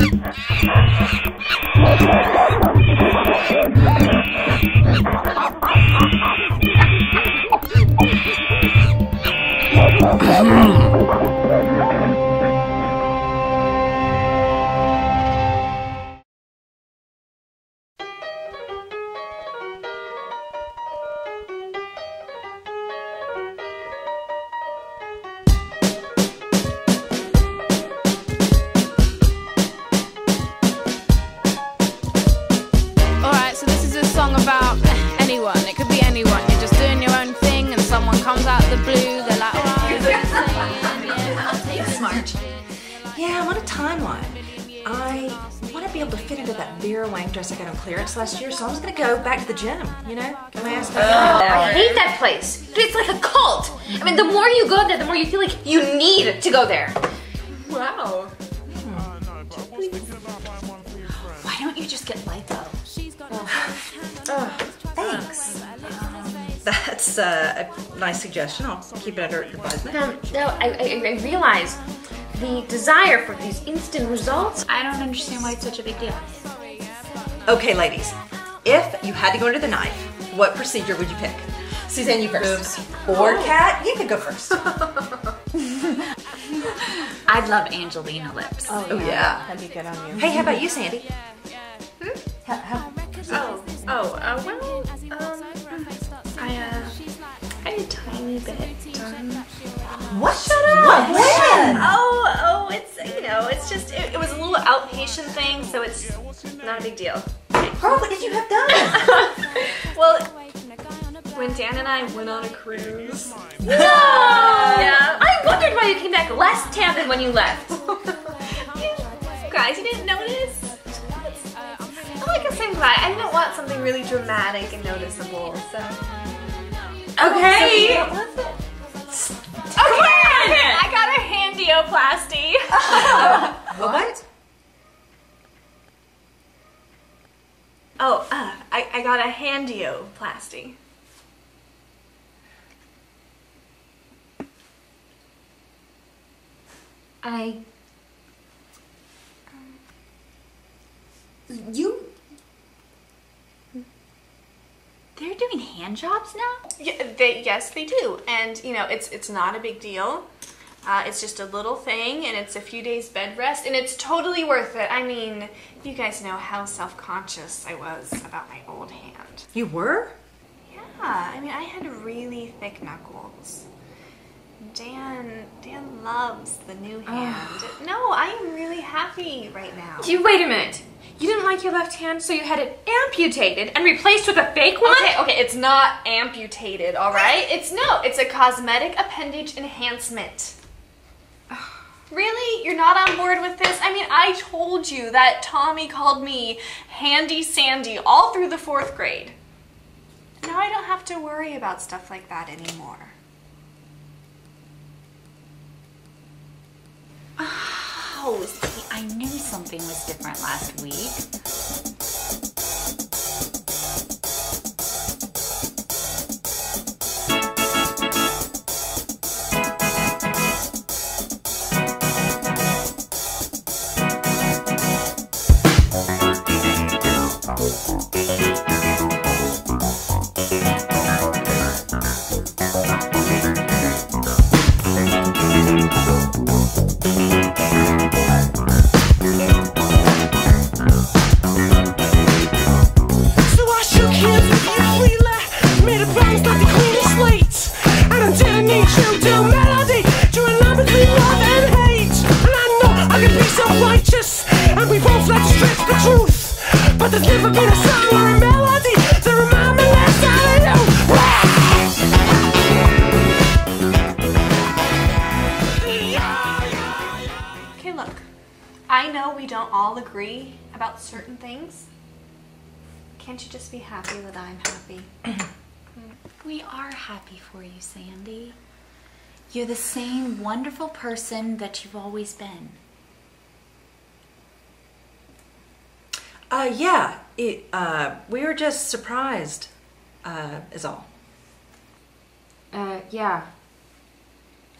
Alright, timeline. I want to be able to fit into that Vera Wang dress I got on clearance last year, so I'm just gonna go back to the gym. You know, go ask Oh, I hate that place. It's like a cult. I mean, the more you go there, the more you feel like you need to go there. Wow. Why don't you just get lipo? Thanks. That's uh, a nice suggestion. I'll keep it under advisement. Um, no, I, I, I realize the desire for these instant results. I don't understand why it's such a big deal. Okay, ladies, if you had to go under the knife, what procedure would you pick? Suzanne, you first. Or Kat, you could go first. I'd love Angelina lips. Oh, yeah. That'd be good on you. Hey, how about you, Sandy? Oh, oh, uh, well, um, I, uh, I did a tiny bit. Um, What? Outpatient thing, so it's not a big deal. Girl, what did you have done? Well, when Dan and I went on a cruise. No! Yeah. I wondered why you came back less tan than when you left. You guys, you didn't notice? Well, I guess I'm glad. I didn't want something really dramatic and noticeable, so. Okay. Okay, I got a handioplasty. what? oh, uh, I, I got a handioplasty. I. You. They're doing hand jobs now? Yeah, they, yes, they do, and you know, it's it's not a big deal. Uh, it's just a little thing, and it's a few days bed rest, and it's totally worth it. I mean, you guys know how self-conscious I was about my old hand. You were? Yeah, I mean, I had really thick knuckles. Dan, Dan loves the new hand. no, I am really happy right now. You wait a minute. You didn't like your left hand, so you had it amputated and replaced with a fake one? Okay, okay, it's not amputated, all right? It's no, it's a cosmetic appendage enhancement. Really? You're not on board with this? I mean, I told you that Tommy called me Handy Sandy all through the fourth grade. Now I don't have to worry about stuff like that anymore. Oh, see, I knew something was different last week. All agree about certain things. Can't you just be happy that I'm happy? We are happy for you, Sandy. You're the same wonderful person that you've always been. Uh, yeah. It, uh, we were just surprised, uh, is all. Uh, yeah.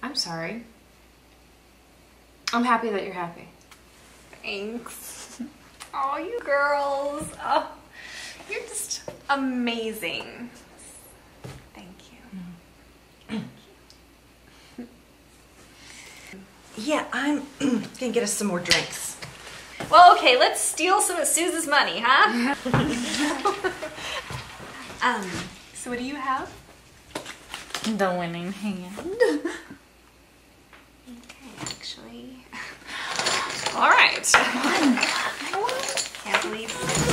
I'm sorry. I'm happy that you're happy. Thanks. Oh, you girls. Oh, you're just amazing. Thank you. Yeah, I'm gonna get us some more drinks. Well, okay, let's steal some of Suze's money, huh? um, so what do you have? The winning hand. Okay, actually. All right. Can't believe